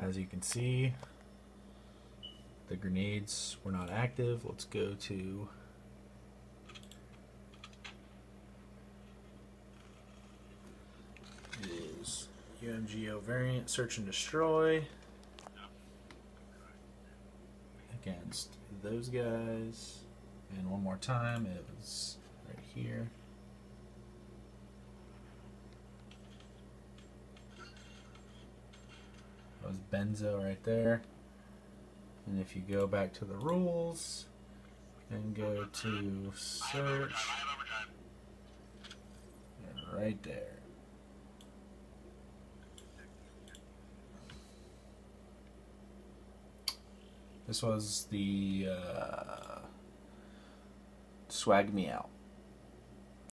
as you can see, the grenades were not active. Let's go to is UMGO variant search and destroy against those guys. And one more time, it was right here. Was Benzo right there. And if you go back to the rules and go to search, right there. This was the uh, Swag Me Out.